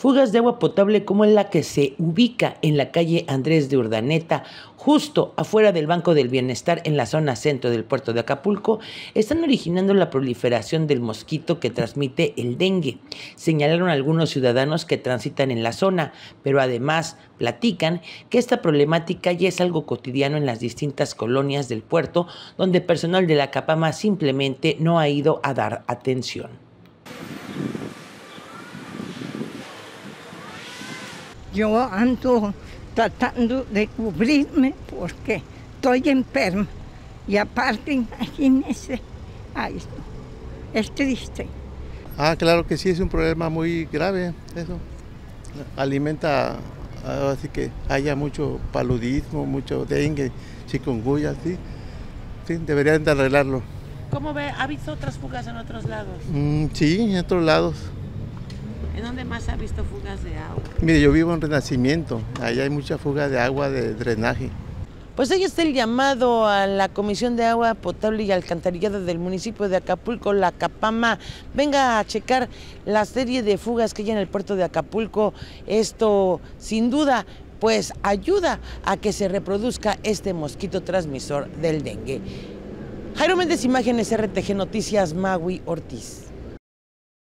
fugas de agua potable como la que se ubica en la calle Andrés de Urdaneta, justo afuera del Banco del Bienestar en la zona centro del puerto de Acapulco, están originando la proliferación del mosquito que transmite el dengue. Señalaron algunos ciudadanos que transitan en la zona, pero además platican que esta problemática ya es algo cotidiano en las distintas colonias del puerto, donde personal de la Capama simplemente no ha ido a dar atención. Yo ando tratando de cubrirme porque estoy enferma. Y aparte, imagínese, ay, es triste. Ah, claro que sí, es un problema muy grave eso. Alimenta, así que haya mucho paludismo, mucho dengue, chikungunya, sí. Sí, deberían de arreglarlo. ¿Cómo ve? ¿Ha visto otras fugas en otros lados? Mm, sí, en otros lados. ¿En dónde más ha visto fugas de agua? Mire, yo vivo en Renacimiento, allá hay mucha fuga de agua de drenaje. Pues ahí está el llamado a la Comisión de Agua Potable y Alcantarillado del municipio de Acapulco, la Capama. Venga a checar la serie de fugas que hay en el puerto de Acapulco. Esto, sin duda, pues ayuda a que se reproduzca este mosquito transmisor del dengue. Jairo Méndez, Imágenes RTG Noticias, Magui Ortiz.